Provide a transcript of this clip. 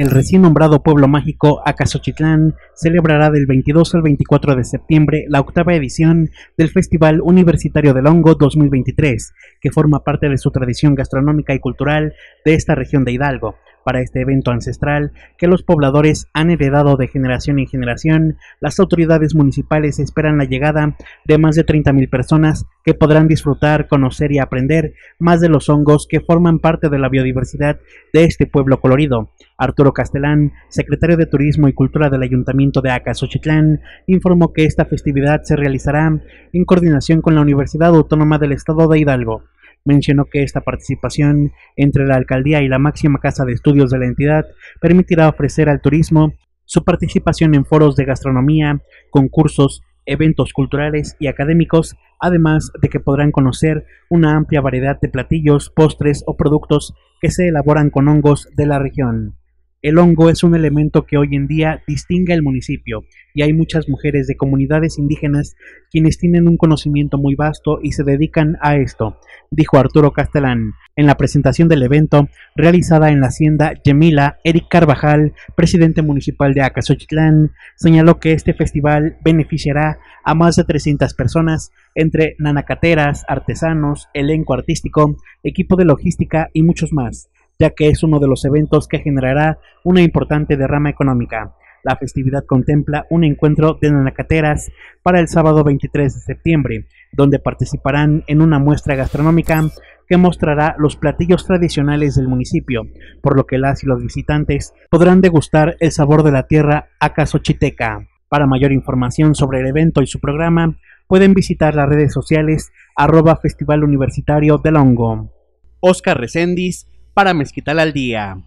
El recién nombrado pueblo mágico Acasochitlán celebrará del 22 al 24 de septiembre la octava edición del Festival Universitario del Hongo 2023, que forma parte de su tradición gastronómica y cultural de esta región de Hidalgo para este evento ancestral que los pobladores han heredado de generación en generación, las autoridades municipales esperan la llegada de más de 30.000 personas que podrán disfrutar, conocer y aprender más de los hongos que forman parte de la biodiversidad de este pueblo colorido. Arturo Castelán, secretario de Turismo y Cultura del Ayuntamiento de Acasochitlán, informó que esta festividad se realizará en coordinación con la Universidad Autónoma del Estado de Hidalgo mencionó que esta participación entre la alcaldía y la máxima casa de estudios de la entidad permitirá ofrecer al turismo su participación en foros de gastronomía, concursos, eventos culturales y académicos, además de que podrán conocer una amplia variedad de platillos, postres o productos que se elaboran con hongos de la región. El hongo es un elemento que hoy en día distingue el municipio y hay muchas mujeres de comunidades indígenas quienes tienen un conocimiento muy vasto y se dedican a esto, dijo Arturo Castellán. En la presentación del evento, realizada en la hacienda Yemila, Eric Carvajal, presidente municipal de Acasochitlán, señaló que este festival beneficiará a más de 300 personas, entre nanacateras, artesanos, elenco artístico, equipo de logística y muchos más ya que es uno de los eventos que generará una importante derrama económica. La festividad contempla un encuentro de nanacateras para el sábado 23 de septiembre, donde participarán en una muestra gastronómica que mostrará los platillos tradicionales del municipio, por lo que las y los visitantes podrán degustar el sabor de la tierra acasochiteca. Para mayor información sobre el evento y su programa, pueden visitar las redes sociales arroba Festival Universitario del. Oscar Recendis para Mezquital al Día.